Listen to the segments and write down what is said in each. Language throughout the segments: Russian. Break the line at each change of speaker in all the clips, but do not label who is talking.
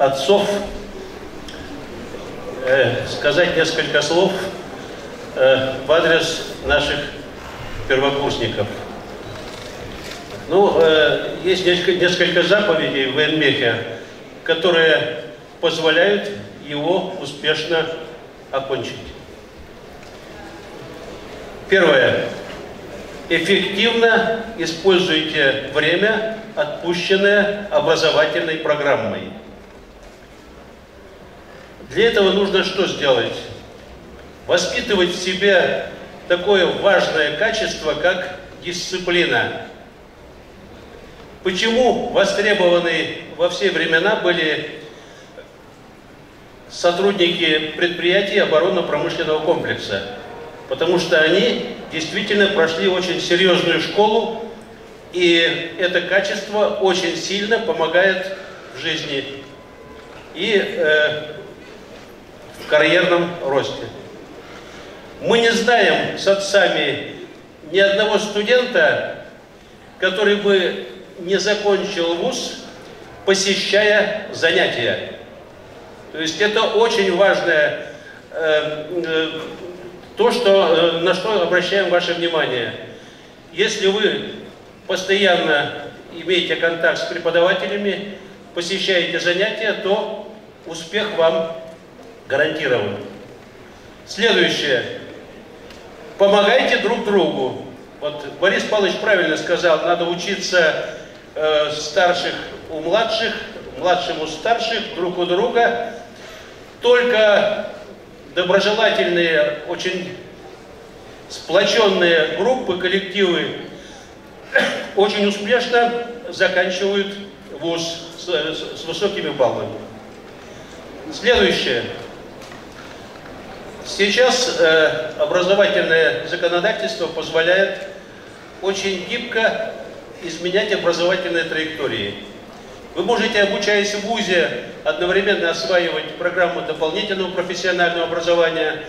отцов э, сказать несколько слов э, в адрес наших первокурсников. Ну, э, есть несколько, несколько заповедей в Энмехе, которые позволяют его успешно окончить. Первое. Эффективно используйте время, отпущенное образовательной программой. Для этого нужно что сделать? Воспитывать в себе такое важное качество, как дисциплина. Почему востребованы во все времена были сотрудники предприятий оборонно-промышленного комплекса? Потому что они действительно прошли очень серьезную школу, и это качество очень сильно помогает в жизни и э, в карьерном росте. Мы не знаем с отцами ни одного студента, который бы не закончил вуз, посещая занятия. То есть это очень важное э, э, то, что, э, на что обращаем ваше внимание. Если вы постоянно имеете контакт с преподавателями, посещаете занятия, то успех вам гарантирован. Следующее. Помогайте друг другу. Вот Борис Павлович правильно сказал, надо учиться э, старших у младших, младшим у старших, друг у друга. Только доброжелательные, очень сплоченные группы, коллективы очень успешно заканчивают вуз с, с, с высокими баллами. Следующее. Сейчас э, образовательное законодательство позволяет очень гибко изменять образовательные траектории. Вы можете, обучаясь в ВУЗе, одновременно осваивать программу дополнительного профессионального образования,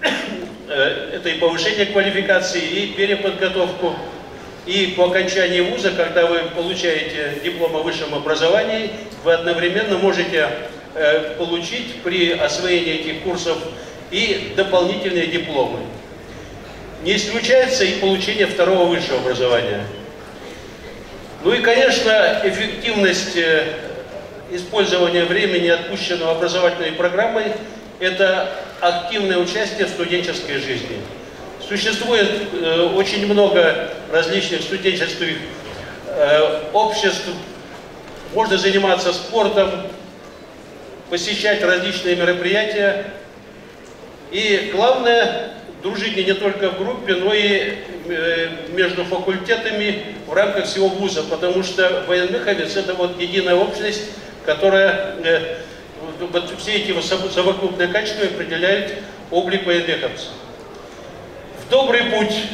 э, это и повышение квалификации, и переподготовку. И по окончании вуза, когда вы получаете диплом о высшем образовании, вы одновременно можете э, получить при освоении этих курсов и дополнительные дипломы. Не исключается и получение второго высшего образования. Ну и, конечно, эффективность э, использования времени, отпущенного образовательной программой, это активное участие в студенческой жизни. Существует э, очень много различных студенческих э, обществ, можно заниматься спортом, посещать различные мероприятия. И главное, дружить не только в группе, но и э, между факультетами в рамках всего вуза, потому что военмеховец – это вот единая общность, которая э, вот все эти совокупные качества определяют облик военмеховца. Добрый путь!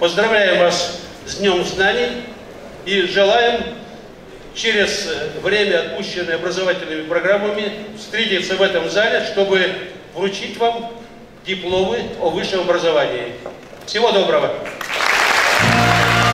Поздравляем вас с Днем Знаний и желаем через время, отпущенное образовательными программами, встретиться в этом зале, чтобы вручить вам дипломы о высшем образовании. Всего доброго!